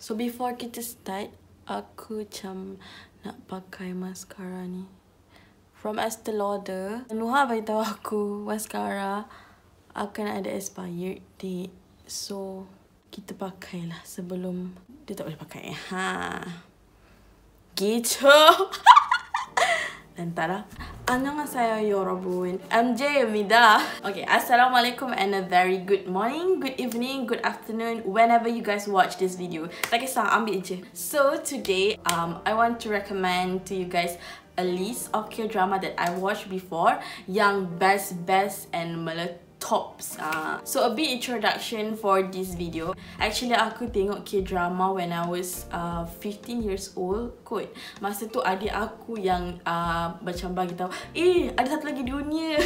So before kita start, aku macam nak pakai mascara ni. From Estee Lauder. Nuha beritahu aku mascara akan ada expired date. So kita pakailah sebelum dia tak boleh pakai. Ha. Gitu. Entahlah. 안녕하세요 여러분 MJ입니다 Okay, Assalamualaikum and a very good morning, good evening, good afternoon Whenever you guys watch this video Tak kisah, ambil je So today, um, I want to recommend to you guys a list of K-drama that I watched before Yang best-best and meletup tops uh. So a bit introduction for this video. Actually aku tengok K-drama when I was uh, 15 years old kot. Masa tu adik aku yang uh, macam bagi tahu Eh ada satu lagi dunia.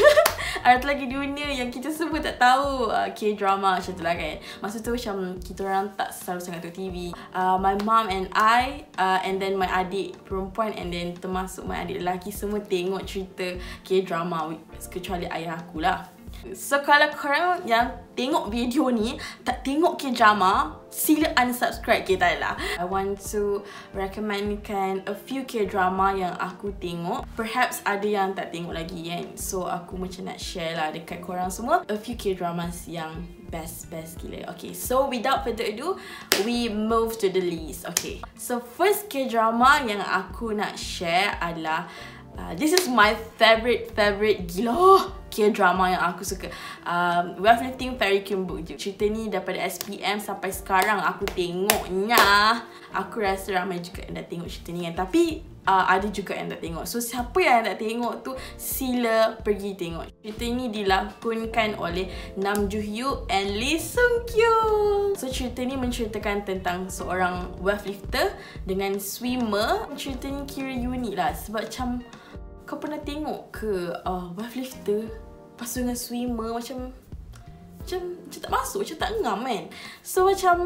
Ada satu lagi dunia yang kita semua tak tahu. Uh, K-drama macam tu lah kan. Masa tu macam kita orang tak selalu sangat tengok TV uh, My mom and I uh, And then my adik perempuan And then termasuk my adik lelaki Semua tengok cerita K-drama Kecuali ayah aku lah So kalau korang yang tengok video ni tak tengok K-drama, sila unsubscribe kita lah. I want to recommendkan a few K-drama yang aku tengok. Perhaps ada yang tak tengok lagi kan. So aku macam nak share lah dekat korang semua a few K-dramas yang best best gila. Okay, so without further ado, we move to the list. Okay. So first K-drama yang aku nak share adalah uh, this is my favorite favorite gila K-drama yang aku suka. Um, Wealth Lifting Fairy Kim Book je. Cerita ni daripada SPM sampai sekarang aku tengoknya. Aku rasa ramai juga yang dah tengok cerita ni kan. Tapi uh, ada juga yang tak tengok. So siapa yang tak tengok tu sila pergi tengok. Cerita ni dilakonkan oleh Nam Joo Hyuk and Lee Sung Kyung So cerita ni menceritakan tentang seorang wealth lifter dengan swimmer. Cerita ni kira unik lah sebab macam kau pernah tengok ke uh, wealth lifter? Lepas tu dengan swimmer macam Macam, macam tak masuk, macam tak ngam kan? So macam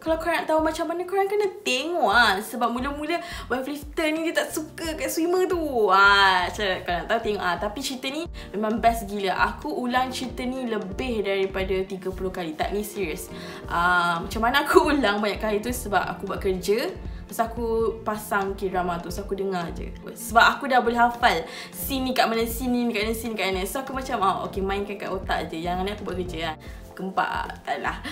kalau korang nak tahu macam mana korang kena tengok lah Sebab mula-mula weightlifter ni dia tak suka kat swimmer tu. Ah, Macam kalau nak tahu tengok. Ah. Tapi cerita ni memang best gila. Aku ulang cerita ni lebih daripada 30 kali. Tak ni serius ah, Macam mana aku ulang banyak kali tu sebab aku buat kerja Lepas aku pasang K-drama tu So aku dengar je. Sebab aku dah boleh hafal Scene ni kat mana Scene ni kat mana Scene kat mana. So aku macam oh, Okay mainkan kat otak je. Yang ni aku buat kerja lah Gempak Tak lah.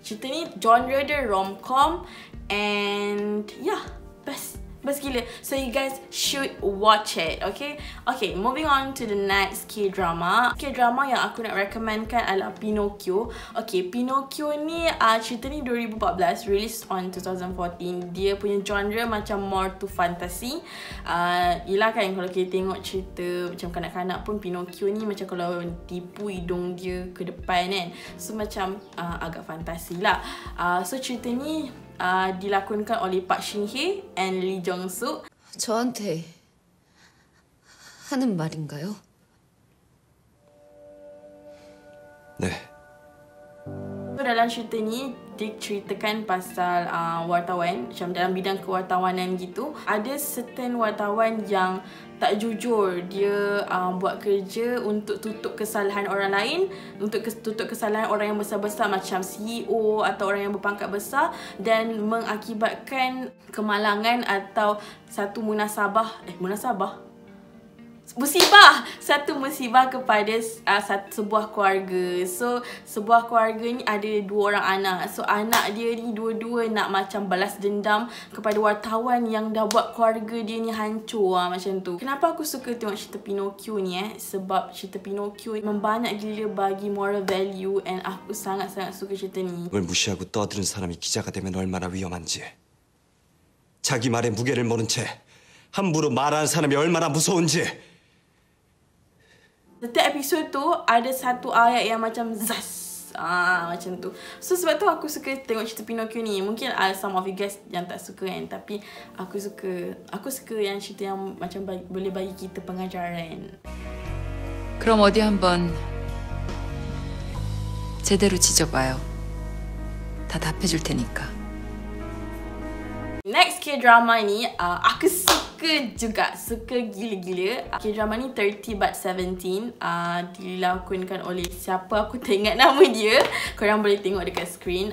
Cerita ni genre dia rom-com And Yeah Best Best gila. So you guys should watch it, okay? Okay, moving on to the next K-drama. K-drama yang aku nak recommendkan adalah Pinocchio. Okay, Pinocchio ni uh, cerita ni 2014, release on 2014. Dia punya genre macam more to fantasy. Uh, yelah kan kalau kita tengok cerita macam kanak-kanak pun Pinocchio ni macam kalau tipu hidung dia ke depan kan. So macam uh, agak fantasi lah. Uh, so cerita ni uh, dilakonkan oleh Park Shin Hye and Lee Jong Suk. 저한테 하는 말인가요? 네. Dalam cerita ni diceritakan pasal uh, wartawan. Macam dalam bidang kewartawanan gitu ada certain wartawan yang tak jujur. Dia uh, buat kerja untuk tutup kesalahan orang lain untuk kes- tutup kesalahan orang yang besar-besar macam CEO atau orang yang berpangkat besar dan mengakibatkan kemalangan atau satu munasabah eh munasabah musibah satu musibah kepada uh, satu, sebuah keluarga so sebuah keluarga ni ada dua orang anak so anak dia ni dua-dua nak macam balas dendam kepada wartawan yang dah buat keluarga dia ni hancur lah, macam tu kenapa aku suka tengok cerita Pinocchio ni eh sebab cerita Pinocchio membanyak gila bagi moral value and aku sangat-sangat suka cerita ni 뭘 무시하고 떠드는 사람이 기자가 되면 얼마나 위험한지 자기 말에 무게를 모른 채 함부로 말하는 사람이 얼마나 무서운지 Setiap episod tu ada satu ayat yang macam zas. Ah macam tu. So sebab tu aku suka tengok cerita Pinocchio ni. Mungkin ada uh, some of you guys yang tak suka kan, tapi aku suka aku suka yang cerita yang macam bagi, boleh bagi kita pengajaran. 그럼 어디 한번 제대로 지져봐요. 다 답해줄 테니까. Next K-drama ni uh, aku suka juga. Suka gila-gila. K-drama ni 30 but 17. Uh, dilakonkan oleh siapa aku tak ingat nama dia. Korang boleh tengok dekat screen.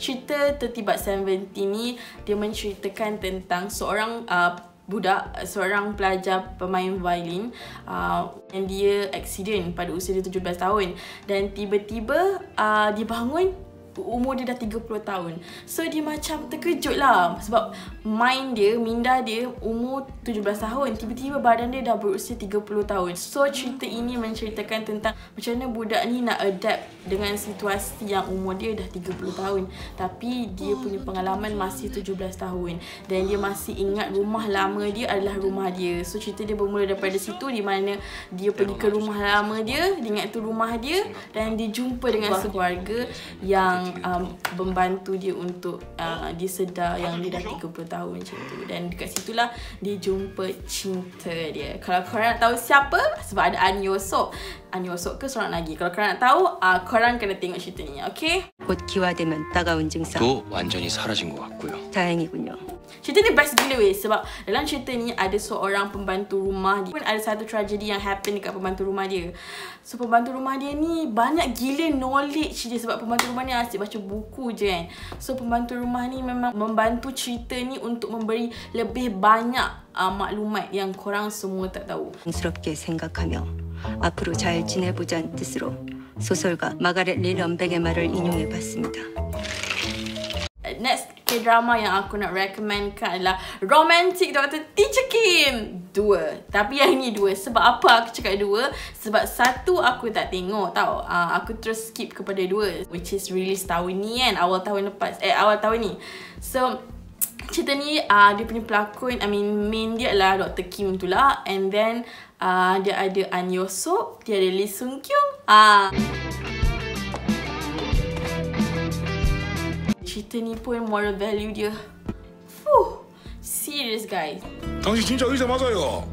Cerita 30 but 17 ni dia menceritakan tentang seorang uh, budak seorang pelajar pemain violin uh, yang dia accident pada usia dia 17 tahun dan tiba-tiba uh, dia bangun umur dia dah 30 tahun. So dia macam terkejut lah sebab mind dia, minda dia umur 17 tahun. Tiba-tiba badan dia dah berusia 30 tahun. So cerita ini menceritakan tentang macam mana budak ni nak adapt dengan situasi yang umur dia dah 30 tahun. Tapi dia punya pengalaman masih 17 tahun. Dan dia masih ingat rumah lama dia adalah rumah dia. So cerita dia bermula daripada situ di mana dia pergi ke rumah lama dia. Dia ingat tu rumah dia. Dan dia jumpa dengan sekeluarga yang um, membantu dia untuk uh, dia sedar yang dia dah 30 tahun macam tu dan dekat situlah dia jumpa cinta dia kalau korang nak tahu siapa sebab ada An Yosok An Yosok ke seorang lagi kalau korang nak tahu uh, korang kena tengok cerita ni okay 곧 기화되면 따가운 증상 또 완전히 사라진 것 같고요. 다행이군요. Cerita ni best gila weh Sebab dalam cerita ni Ada seorang pembantu rumah dia pun Ada satu tragedi yang happen Dekat pembantu rumah dia So pembantu rumah dia ni Banyak gila knowledge dia Sebab pembantu rumah ni Asyik baca buku je kan So pembantu rumah ni Memang membantu cerita ni Untuk memberi Lebih banyak uh, Maklumat Yang korang semua tak tahu 스럽게 생각하며 앞으로 잘 지내보자는 뜻으로 소설가 마가렛 릴 럼백의 말을 인용해 봤습니다. Next K-drama yang aku nak recommendkan adalah Romantic Dr. Teacher Kim. Dua. Tapi yang ni dua. Sebab apa aku cakap dua? Sebab satu aku tak tengok tau. Uh, Aku terus skip kepada dua. Which is release tahun ni kan. Awal tahun lepas. Eh awal tahun ni. So Cerita ni uh, dia punya pelakon I mean main dia adalah Dr. Kim tu lah. And then uh, dia ada An Yosok Dia ada Lee Sung Kyung. Uh, cerita ni pun moral value dia. Fuh. Serious guys. 당신 진짜 의사 맞아요.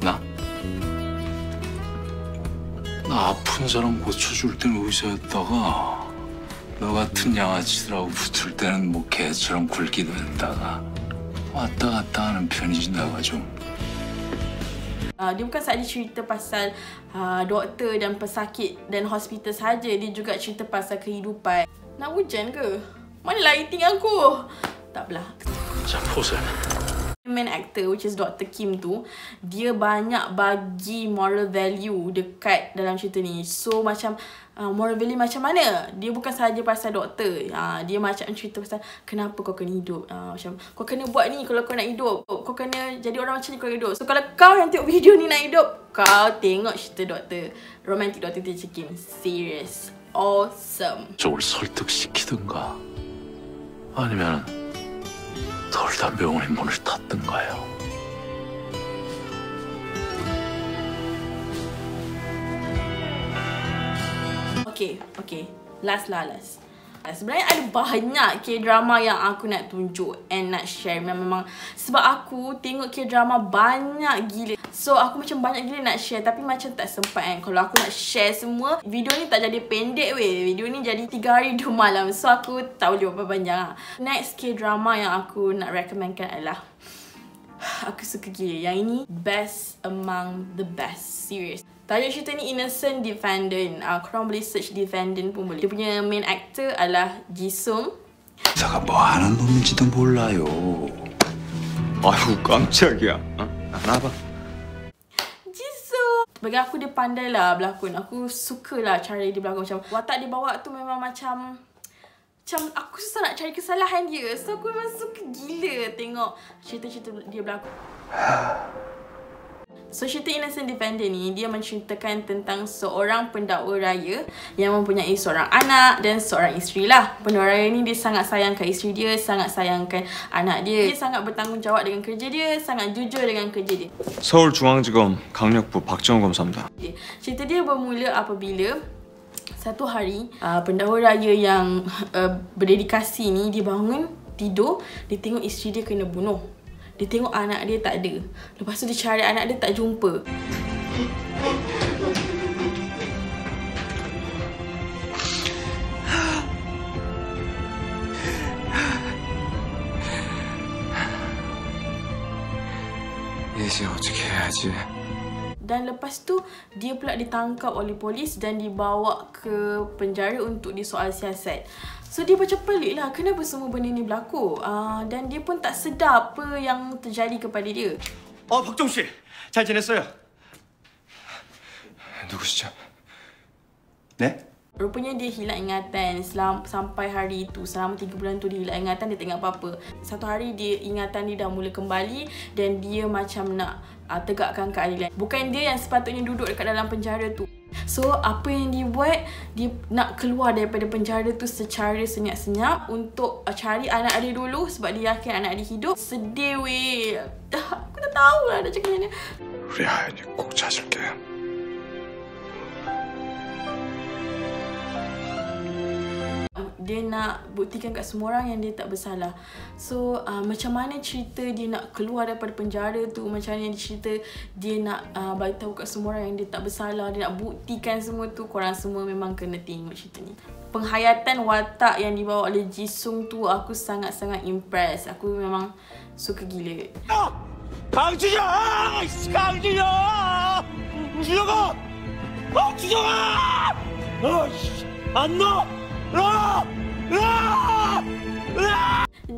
나? 나 아픈 사람 고쳐줄 때는 의사였다가 너 같은 양아치들하고 붙을 때는 뭐 개처럼 굴기도 했다가 왔다 갔다 하는 편이지 내가 좀 Uh, dia bukan sahaja cerita pasal uh, doktor dan pesakit dan hospital saja. Dia juga cerita pasal kehidupan. nak hujan ke? Mana lighting aku? Tak belah. Main actor which is Dr. Kim tu Dia banyak bagi moral value dekat dalam cerita ni So macam uh, moral value macam mana? Dia bukan sahaja pasal doktor uh, Dia macam cerita pasal kenapa kau kena hidup uh, Macam kau kena buat ni kalau kau nak hidup Kau kena jadi orang macam ni kalau hidup So kalau kau yang tengok video ni nak hidup Kau tengok cerita doktor Romantic Dr. Teacher Kim Serious awesome 쪽을 설득시키든가 아니면 덜담병원의 문을 닫든가요. Okay, okay. Last lah, last. Sebenarnya ada banyak K-drama yang aku nak tunjuk and nak share. Memang sebab aku tengok K-drama banyak gila. So aku macam banyak gila nak share tapi macam tak sempat kan. Kalau aku nak share semua, video ni tak jadi pendek weh. Video ni jadi 3 hari 2 malam. So aku tak boleh buat panjang lah. Next K-drama yang aku nak recommendkan adalah Aku suka gila. Yang ini best among the best. Serious. Tajuk cerita ni Innocent Defendant. Uh, korang boleh search Defendant pun boleh. Dia punya main actor adalah Jisung. 내가 뭐 하는 놈인지도 몰라요. 아이고 깜짝이야. 어? 나봐. Jisung. Bagi aku dia pandai lah berlakon. Aku suka lah cara dia berlakon. Macam watak dia bawa tu memang macam... Macam aku susah nak cari kesalahan dia. So aku memang suka gila tengok cerita-cerita dia berlakon. So cerita Innocent Defender ni dia menceritakan tentang seorang pendakwa raya yang mempunyai seorang anak dan seorang isteri lah. Pendakwa raya ni dia sangat sayangkan isteri dia, sangat sayangkan anak dia. Dia sangat bertanggungjawab dengan kerja dia, sangat jujur dengan kerja dia. 서울중앙지검 강력부 박정우 검사입니다. dia. Cerita dia bermula apabila satu hari uh, pendahulu raya yang uh, berdedikasi ni dia bangun tidur dia tengok isteri dia kena bunuh. dia tengok anak dia tak ada. Lepas tu dia cari anak dia tak jumpa. Dan lepas tu dia pula ditangkap oleh polis dan dibawa ke penjara untuk disoal siasat. So dia macam pelik lah kenapa semua benda ni berlaku. Uh, dan dia pun tak sedar apa yang terjadi kepada dia. 어, 박정 씨. 잘 지냈어요? 누구시죠? 네? Rupanya dia hilang ingatan selam, sampai hari itu Selama 3 bulan tu dia hilang ingatan Dia tak ingat apa-apa Satu hari dia ingatan dia dah mula kembali Dan dia macam nak uh, tegakkan keadilan Bukan dia yang sepatutnya duduk dekat dalam penjara tu So apa yang dia buat Dia nak keluar daripada penjara tu secara senyap-senyap Untuk uh, cari anak dia dulu Sebab dia yakin anak dia hidup Sedih weh Aku tak tahu lah nak cakap macam mana 우리 하연이 꼭 찾을게 dia nak buktikan kat semua orang yang dia tak bersalah. So uh, macam mana cerita dia nak keluar daripada penjara tu, macam mana dia cerita dia nak uh, bagi tahu kat semua orang yang dia tak bersalah, dia nak buktikan semua tu, korang semua memang kena tengok cerita ni. Penghayatan watak yang dibawa oleh Jisung tu aku sangat-sangat impress. Aku memang suka gila. 강준영! 강준영! 준영아! 어, 준영아! 어,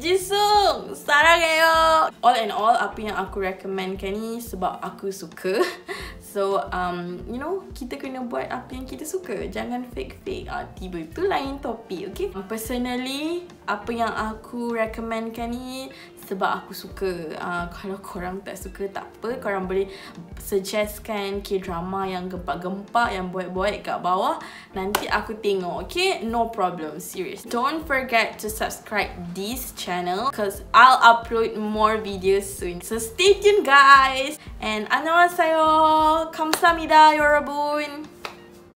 Jisung, sarang ayo. All in all, apa yang aku recommendkan ni sebab aku suka. So, um, you know, kita kena buat apa yang kita suka. Jangan fake-fake. Ah, tiba tu lain topik, okay? Personally, apa yang aku recommendkan ni sebab aku suka. Uh, kalau korang tak suka, tak apa. Korang boleh suggestkan K-drama yang gempak-gempak, yang buat-buat kat bawah. Nanti aku tengok, okay? No problem, serious. Don't forget to subscribe this channel because I'll upload more videos soon. So stay tuned, guys! And annyeonghaseyo! 감사합니다, 여러분!